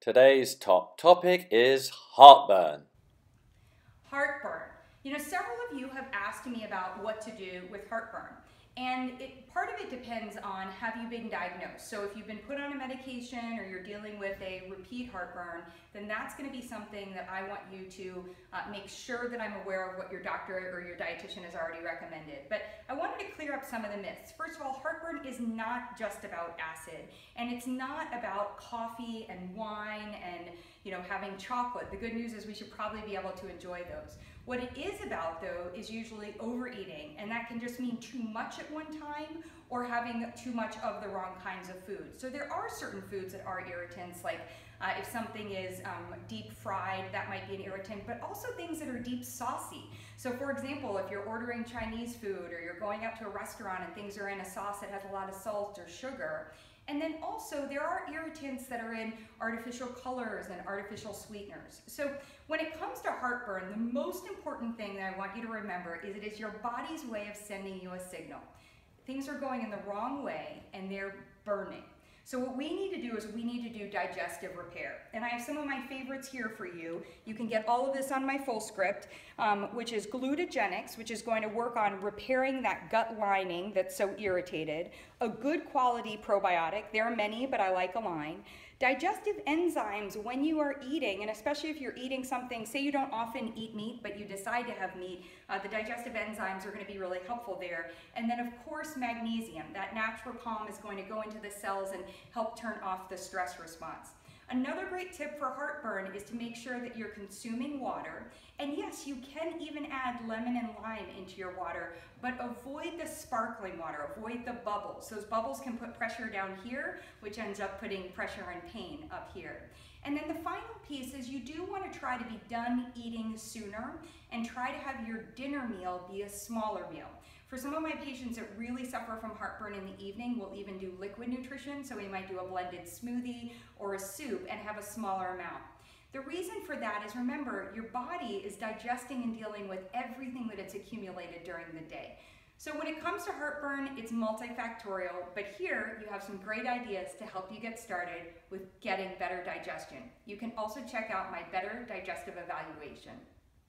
Today's top topic is heartburn. Heartburn. You know, several of you have asked me about what to do with heartburn. And it, part of it depends on have you been diagnosed. So if you've been put on a medication or you're dealing with a repeat heartburn, then that's going to be something that I want you to uh, make sure that I'm aware of what your doctor or your dietitian has already recommended. But I wanted to clear up some of the myths. First of all, heartburn is not just about acid, and it's not about coffee and wine and you know having chocolate. The good news is we should probably be able to enjoy those. What it is about though is usually overeating, and that can just mean too much at one time or having too much of the wrong kinds of food. So there are certain foods that are irritants, like uh, if something is um, deep fried, that might be an irritant, but also things that are deep saucy. So for example, if you're ordering Chinese food or you're going out to a restaurant and things are in a sauce that has a lot of salt or sugar, and then also there are irritants that are in artificial colors and artificial sweeteners. So when it comes to heartburn, the most important thing that I want you to remember is it is your body's way of sending you a signal. Things are going in the wrong way and they're burning. So what we need to do is we need to do digestive repair. And I have some of my favorites here for you. You can get all of this on my Fullscript, um, which is Glutagenics, which is going to work on repairing that gut lining that's so irritated. A good quality probiotic. There are many, but I like Align. Digestive enzymes when you are eating, and especially if you're eating something, say you don't often eat meat, but you decide to have meat, uh, the digestive enzymes are going to be really helpful there. And then, of course, magnesium. That natural calm is going to go into the cells and help turn off the stress response. Another great tip for heartburn is to make sure that you're consuming water. And yes, you can even add lemon and lime into your water, but avoid the sparkling water, avoid the bubbles. Those bubbles can put pressure down here, which ends up putting pressure and pain up here. And then the final piece is you do want to try to be done eating sooner and try to have your dinner meal be a smaller meal. For some of my patients that really suffer from heartburn in the evening, we'll even do liquid nutrition. So we might do a blended smoothie or a soup and have a smaller amount. The reason for that is remember, your body is digesting and dealing with everything that it's accumulated during the day. So when it comes to heartburn, it's multifactorial, but here you have some great ideas to help you get started with getting better digestion. You can also check out my Better Digestive Evaluation.